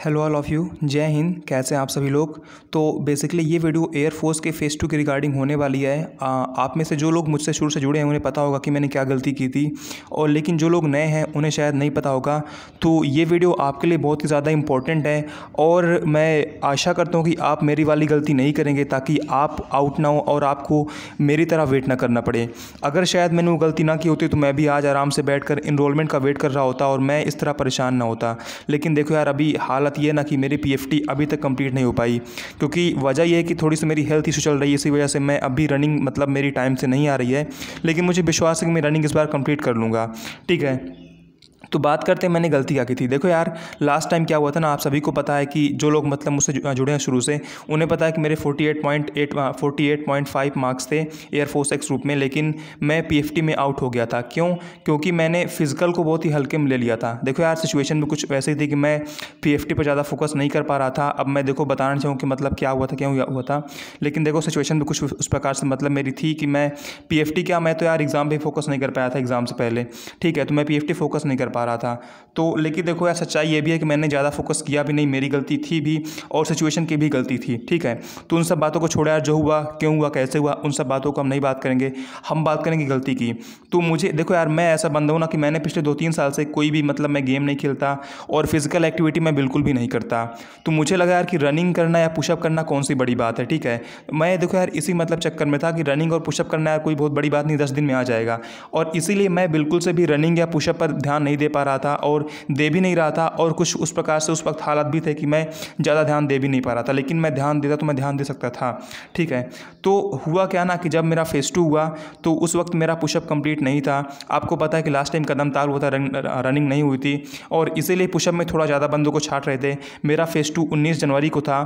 Hello all of you जय हिंद कैसे हैं आप सभी लोग? तो बेसिकली ये वीडियो एयरफोर्स के फ़ेज़ टू के रिगार्डिंग होने वाली है। आ, आप में से जो लोग मुझसे शुरू से जुड़े हैं उन्हें पता होगा कि मैंने क्या गलती की थी। और लेकिन जो लोग नए हैं उन्हें शायद नहीं पता होगा। तो ये वीडियो आपके लिए बहुत ही ज़्यादा इंपॉर्टेंट है। और मैं आशा करता हूँ कि आप मेरी वाली गलती नहीं करेंगे ताकि आप आउट ना हो और आपको मेरी तरह वेट ना करना पड़े। अगर शायद मैंने वो गलती ना की होती तो मैं भी आज आराम से बैठ कर इनरोलमेंट का वेट कर रहा होता और मैं इस तरह परेशान ना होता। लेकिन देखो यार अभी हालत हालत ये ना कि मेरी पीएफटी अभी तक कंप्लीट नहीं हो पाई। क्योंकि वजह यह है कि थोड़ी सी मेरी हेल्थ इशू चल रही है, इसी वजह से मैं अभी रनिंग मतलब मेरी टाइम से नहीं आ रही है। लेकिन मुझे विश्वास है कि मैं रनिंग इस बार कंप्लीट कर लूँगा। ठीक है? तो बात करते हैं, मैंने गलती क्या की थी। देखो यार लास्ट टाइम क्या हुआ था ना, आप सभी को पता है कि जो लोग मतलब मुझसे जुड़े हैं शुरू से, उन्हें पता है कि मेरे 48.8 48.5 मार्क्स थे एयरफोर्स एक्स ग्रुप में, लेकिन मैं पीएफटी में आउट हो गया था। क्यों? क्योंकि मैंने फ़िज़िकल को बहुत ही हल्के में ले लिया था। देखो यार सिचुएशन में कुछ वैसे ही थी कि मैं पीएफटी पर ज़्यादा फोकस नहीं कर पा रहा था। अब मैं देखो बताना चाहूँ कि मतलब क्या हुआ था, क्यों हुआ था। लेकिन देखो सिचुएशन भी कुछ उस प्रकार से मतलब मेरी थी कि मैं पीएफटी क्या, मैं तो यार एग्ज़ाम पर फोकस नहीं कर पाया था एग्ज़ाम से पहले। ठीक है तो मैं पीएफटी फोकस नहीं कर पा रहा था। तो लेकिन देखो यार, सच्चाई ये भी है कि मैंने ज़्यादा फोकस किया भी नहीं, मेरी गलती थी भी और सिचुएशन की भी गलती थी, ठीक है? तो उन सब बातों को छोड़ा यार, जो हुआ, क्यों हुआ, कैसे हुआ, उन सब बातों को हम नहीं बात करेंगे। हम बात करेंगे गलती की। तो मुझे, देखो यार, मैं ऐसा बंदा हूँ ना कि मैंने पिछले दो तीन साल से कोई भी मतलब मैं गेम नहीं खेलता और फ़िज़िकल एक्टिविटी मैं बिल्कुल भी नहीं करता। तो मुझे लगा यार कि रनिंग करना या पुशअप करना कौन सी बड़ी बात है, ठीक है? मैं देखो यार, इसी मतलब चक्कर में था कि रनिंग और पुशअप करना यार कोई बहुत बड़ी बात नहीं, दस दिन में आ जाएगा। और इसीलिए मैं बिल्कुल से भी रनिंग या पुशअप पर ध्यान नहीं दे पा रहा था और दे भी नहीं रहा था और कुछ उस प्रकार से उस वक्त हालात भी थे कि मैं ज़्यादा ध्यान दे भी नहीं पा रहा था, लेकिन मैं ध्यान देता तो मैं ध्यान दे सकता था। ठीक है? तो हुआ क्या ना कि जब मेरा फेस टू हुआ तो उस वक्त मेरा पुशअप कंप्लीट नहीं था। आपको पता है कि लास्ट टाइम कदम ताल हुआ था रनिंग नहीं हुई थी, और इसीलिए पुशअप में थोड़ा ज़्यादा बंदों को छाट रहे थे। मेरा फेस टू उन्नीस जनवरी को था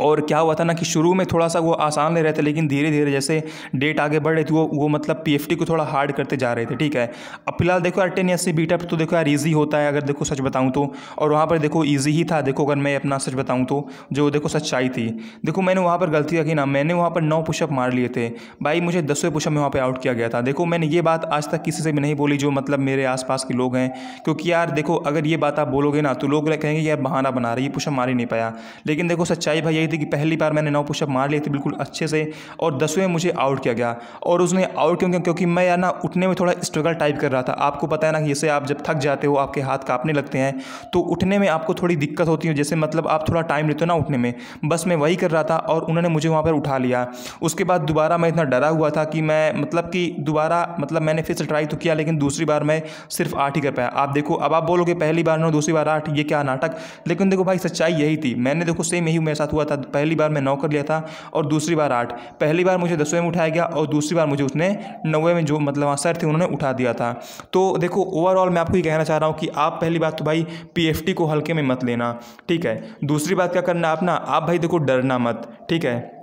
और क्या हुआ था ना कि शुरू में थोड़ा सा वो आसान ले रहे थे, लेकिन धीरे धीरे जैसे डेट आगे बढ़ रही थी, वो वो मतलब पीएफटी को थोड़ा हार्ड करते जा रहे थे, ठीक है? अब फ़िलहाल देखो यार टेन एस बीटा तो देखो यार ईजी होता है, अगर देखो सच बताऊँ तो। और वहाँ पर देखो ईजी ही था, देखो अगर मैं अपना सच बताऊँ तो जो देखो सच्चाई थी। देखो मैंने वहाँ पर गलती की ना, मैंने वहाँ पर नौ पुशअप मार लिए थे। भाई मुझे दसवें पुशअप में वहाँ पर आउट किया गया था। देखो मैंने ये बात आज तक किसी से भी नहीं बोली, जो मतलब मेरे आसपास के लोग हैं। क्योंकि यार देखो, अगर ये बात आप बोलोगे ना तो लोग कहेंगे यार बहाना बना रही है पुशअप मार ही नहीं पाया। लेकिन देखो सच्चाई भाई, यही थी कि पहली बार मैंने नौ पुशअप मार लिए थे बिल्कुल अच्छे से और दसवें मुझे आउट किया गया और उसने आउट क्यों किया? क्योंकि मैं यार ना उठने में थोड़ा स्ट्रगल टाइप कर रहा था। आपको पता है ना कि जैसे आप जब थक जाते हो, आपके हाथ कांपने लगते हैं तो उठने में आपको थोड़ी दिक्कत होती है। जैसे मतलब आप थोड़ा टाइम लेते हो ना उठने में, बस मैं वही कर रहा था और उन्होंने मुझे वहाँ पर उठा लिया। उसके बाद दोबारा मैं इतना डरा हुआ था कि मैं मतलब कि दोबारा मतलब मैंने फिर से ट्राई तो किया, लेकिन दूसरी बार मैं सिर्फ़ आठ ही कर पाया। आप देखो, अब आप बोलोगे पहली बार नौ, दूसरी बार आठ, ये क्या नाटक? लेकिन देखो भाई, सच्चाई यही थी। मैंने देखो सेम यही मेरे साथ हुआ था, पहली बार मैं नौ कर लिया था और दूसरी बार आठ। पहली बार मुझे दसवें में उठाया गया और दूसरी बार मुझे उसने नौवे में जो मतलब सर थे उन्होंने उठा दिया था। तो देखो ओवरऑल मैं आपको ये कहना चाह रहा हूँ कि आप पहली बात तो भाई पीएफटी को हल्के में मत लेना, ठीक है? दूसरी बात क्या करना आप ना आप भाई देखो, डरना मत, ठीक है?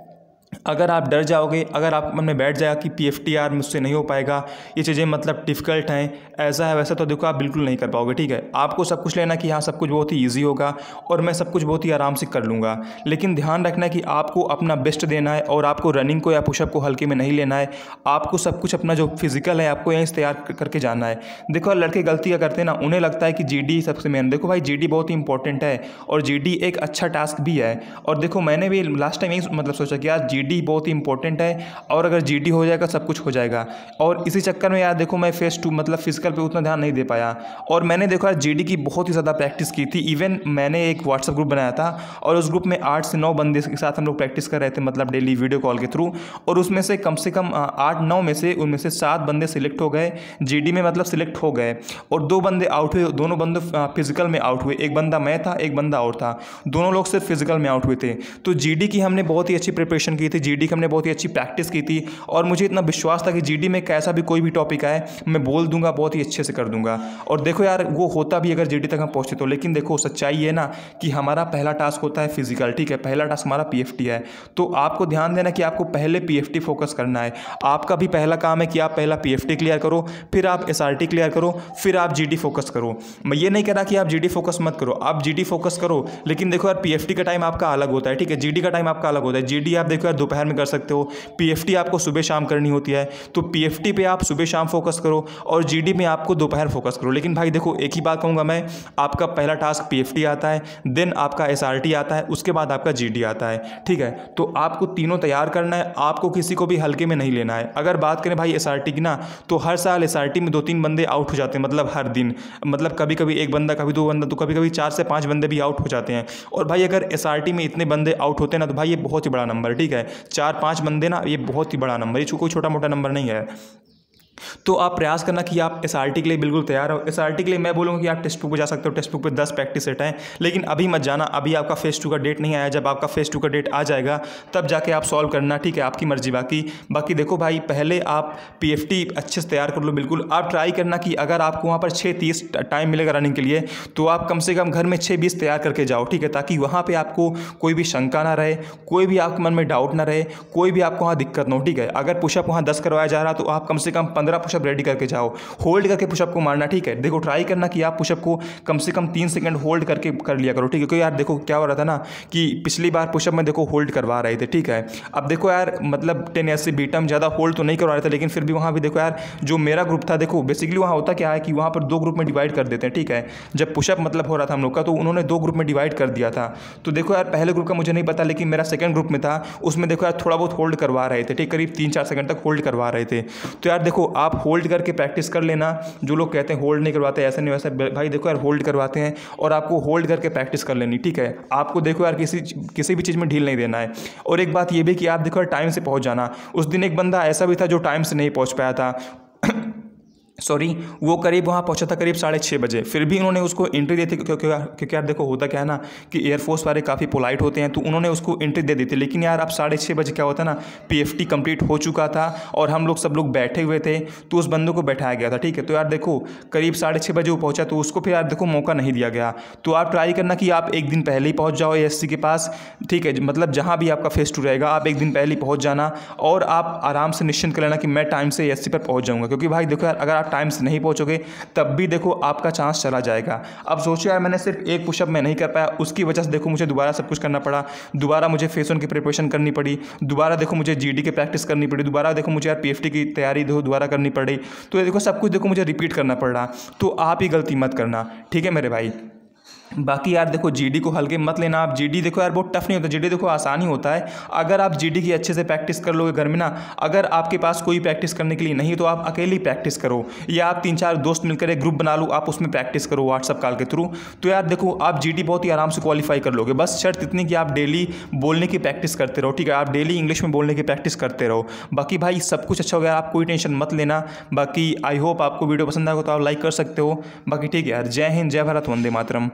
अगर आप डर जाओगे, अगर आप मन में बैठ जाएगा कि पी एफ़ टी आर मुझसे नहीं हो पाएगा, ये चीज़ें मतलब डिफ़िकल्ट हैं, ऐसा है वैसा तो देखो आप बिल्कुल नहीं कर पाओगे, ठीक है? आपको सब कुछ लेना कि हाँ सब कुछ बहुत ही ईजी होगा और मैं सब कुछ बहुत ही आराम से कर लूँगा। लेकिन ध्यान रखना है कि आपको अपना बेस्ट देना है और आपको रनिंग को या पुशअप को हल्के में नहीं लेना है। आपको सब कुछ अपना जो फ़िज़िकल है, आपको यहीं से तैयार करके जाना है। देखो लड़के गलती क्या करते हैं ना, उन्हें लगता है कि जीडी सबसे मेन देखो भाई जीडी बहुत ही इंपॉर्टेंट है और जीडी एक अच्छा टास्क भी है। और देखो, मैंने भी लास्ट टाइम यही मतलब सोचा कि यार जी जीडी बहुत ही इंपॉर्टेंट है और अगर जीडी हो जाएगा, सब कुछ हो जाएगा। और इसी चक्कर में यार देखो, मैं फेस टू मतलब फ़िज़िकल पे उतना ध्यान नहीं दे पाया। और मैंने देखो यार जीडी की बहुत ही ज़्यादा प्रैक्टिस की थी। इवन मैंने एक व्हाट्सअप ग्रुप बनाया था और उस ग्रुप में आठ से नौ बंदे के साथ हम लोग प्रैक्टिस कर रहे थे मतलब डेली वीडियो कॉल के थ्रू और उसमें से कम से कम आठ नौ में से उनमें से सात बंदे सिलेक्ट हो गए। जीडी में मतलब सिलेक्ट हो गए। और दो बंदे आउट हुए, दोनों बंदे फ़िज़िकल में आउट हुए। एक बंदा मैं था, एक बंदा और था। दोनों लोग सिर्फ़ फ़िज़िकल में आउट हुए थे। तो जीडी की हमने बहुत ही अच्छी प्रिपरेशन की थी जीडी हमने बहुत ही अच्छी प्रैक्टिस की थी और मुझे इतना विश्वास था कि जीडी में कैसा भी कोई भी टॉपिक आए, मैं बोल दूँगा, बहुत ही अच्छे से कर दूँगा। और देखो यार, वो होता भी अगर जीडी तक हम पहुँचते तो लेकिन देखो, सच्चाई है ना कि हमारा पहला टास्क होता है फ़िज़िकल ठीक है? पहला टास्क हमारा पीएफटी है। तो आपको ध्यान देना कि आपको पहले पीएफटी फोकस करना है। आपका भी पहला काम है कि आप पहला पीएफटी क्लियर करो, फिर आप एसआरटी क्लियर करो, फिर आप जीडी फोकस करो। मैं ये नहीं कह रहा कि आप जीडी फोकस मत करो। आप जीडी फोकस करो, लेकिन देखो यार पीएफटी का टाइम आपका अलग होता है, ठीक है? जीडी का टाइम आपका अलग होता है। जीडी आप देखो यार दोपहर में कर सकते हो पीएफटी आपको सुबह शाम करनी होती है तो पीएफटी पे आप सुबह शाम फोकस करो और जीडी में आपको दोपहर फोकस करो। लेकिन भाई देखो, एक ही बात कहूँगा मैं, आपका पहला टास्क पीएफटी आता है देन आपका एसआरटी आता है, उसके बाद आपका जीडी आता है, ठीक है? तो आपको तीनों तैयार करना है, आपको किसी को भी हल्के में नहीं लेना है। अगर बात करें भाई एसआरटी की ना तो हर साल एसआरटी में दो तीन बंदे आउट हो जाते हैं मतलब हर दिन। मतलब कभी कभी एक बंदा, कभी दो बंदा तो कभी कभी चार से पाँच बंदे भी आउट हो जाते हैं। और भाई अगर एसआरटी में इतने बंदे आउट होते हैं ना तो भाई ये बहुत ही बड़ा नंबर ठीक है? चार पाँच बंदे ना, ये बहुत ही बड़ा नंबर है। कोई छोटा मोटा नंबर नहीं है। तो आप प्रयास करना कि आप एस के लिए बिल्कुल तैयार हो। एस के लिए मैं बोलूँगा कि आप टेस्ट बुक पर जा सकते हो। टेस्ट बुक पर दस प्रैक्टिस सेट हैं। लेकिन अभी मत जाना। अभी आपका फेस टू का डेट नहीं आया। जब आपका फेस टू का डेट आ जाएगा, तब जाके आप सॉल्व करना। ठीक है, आपकी मर्ज़ी। बाकी बाकी देखो भाई, पहले आप पीएफटी अच्छे से तैयार कर लो बिल्कुल। आप ट्राई करना कि अगर आपको वहाँ पर छः तीस टाइम मिलेगा रनिंग के लिए तो आप कम से कम घर में छः बीस तैयार करके जाओ। ठीक है, ताकि वहाँ पर आपको कोई भी शंका ना रहे, कोई भी आपके मन में डाउट ना रहे, कोई भी आपको वहाँ दिक्कत ना हो। ठीक है, अगर पुशअप वहाँ दस करवाया जा रहा तो आप कम से कम पंद्रह पुशअप रेडी करके जाओ। होल्ड करके पुशअप को मारना, ठीक है? देखो ट्राई करना कि आप पुशअप को कम से कम तीन सेकंड होल्ड करके कर लिया करो, ठीक है? क्योंकि यार देखो, क्या हो रहा था ना कि पिछली बार पुशअप में देखो होल्ड करवा रहे थे, ठीक है? अब देखो यार मतलब टेन एस सी बीटम ज़्यादा होल्ड तो नहीं करवा रहे थे, लेकिन फिर भी वहाँ भी देखो यार, जो मेरा ग्रुप था, देखो बेसिकली वहाँ होता क्या है कि वहाँ पर दो ग्रुप में डिवाइड कर देते हैं, ठीक है? जब पुशअप मतलब हो रहा था हम लोग का तो उन्होंने दो ग्रुप में डिवाइड कर दिया था। तो देखो यार, पहले ग्रुप का मुझे नहीं पता, लेकिन मेरा सेकंड ग्रुप में था, उसमें देखो यार, थोड़ा बहुत होल्ड करवा रहे थे, ठीक? करीब तीन चार सेकंड तक होल्ड करवा रहे थे। तो यार देखो आप होल्ड करके प्रैक्टिस कर लेना। जो लोग कहते हैं होल्ड नहीं करवाते, ऐसे नहीं वैसे। भाई देखो यार होल्ड करवाते हैं और आपको होल्ड करके प्रैक्टिस कर लेनी, ठीक है? आपको देखो यार, किसी किसी भी चीज़ में ढील नहीं देना है। और एक बात ये भी कि आप देखो यार टाइम से पहुँच जाना। उस दिन एक बंदा ऐसा भी था जो टाइम से नहीं पहुँच पाया था। सॉरी वो करीब वहाँ पहुँचा था करीब साढ़े छः बजे। फिर भी उन्होंने उसको एंट्री दी थी क्योंकि क्योंकि यार देखो होता क्या है ना कि एयरफोर्स वाले काफ़ी पोलाइट होते हैं तो उन्होंने उसको एंट्री दे दी थी। लेकिन यार अब साढ़े छः बजे क्या होता ना पी एफ़ टी कंप्लीट हो चुका था और हम लोग सब लोग बैठे हुए थे तो उस बंदों को बैठाया गया था, ठीक है? तो यार देखो, करीब साढ़े छः बजे वो पहुँचा तो उसको फिर यार देखो मौका नहीं दिया गया। तो आप ट्राई करना कि आप एक दिन पहले ही पहुँच जाओ ए के पास, ठीक है? मतलब जहाँ भी आपका फेस टू रहेगा, आप एक दिन पहले ही पहुँच जाना और आप आराम से निश्चिंत कर लेना कि मैं टाइम से एस पर पहुँच जाऊँगा। क्योंकि भाई देखो यार, अगर आप टाइम से नहीं पहुंचोगे, तब भी देखो आपका चांस चला जाएगा। अब सोचो यार, मैंने सिर्फ़ एक पुशअप में नहीं कर पाया, उसकी वजह से देखो मुझे दोबारा सब कुछ करना पड़ा, दोबारा मुझे फेस वन की प्रिपरेशन करनी पड़ी, दोबारा देखो मुझे जीडी की प्रैक्टिस करनी पड़ी, दोबारा देखो मुझे यार पीएफटी की तैयारी दोबारा करनी पड़ी। तो देखो सब कुछ देखो मुझे रिपीट करना पड़ रहा। तो आप ही गलती मत करना, ठीक है मेरे भाई? बाकी यार देखो जीडी को हल्के मत लेना, आप जीडी देखो यार, बहुत टफ नहीं होता जीडी देखो आसानी होता है। अगर आप जीडी की अच्छे से प्रैक्टिस कर लोगे घर में ना, अगर आपके पास कोई प्रैक्टिस करने के लिए नहीं तो आप अकेली प्रैक्टिस करो। या आप तीन चार दोस्त मिलकर एक ग्रुप बना लो, आप उसमें प्रैक्टिस करो व्हाट्सअप कॉल के थ्रू तो यार देखो, आप जीडी बहुत ही आराम से क्वालिफाई कर लोगे। बस शर्त इतनी कि आप डेली बोलने की प्रैक्टिस करते रहो, ठीक है? आप डेली इंग्लिश में बोलने की प्रैक्टिस करते रहो। बाकी भाई सब कुछ अच्छा हो गया, आप कोई टेंशन मत लेना। बाकी आई होप आपको वीडियो पसंद आएगा तो आप लाइक कर सकते हो। बाकी ठीक है यार, जय हिंद, जय भारत, वंदे मातरम।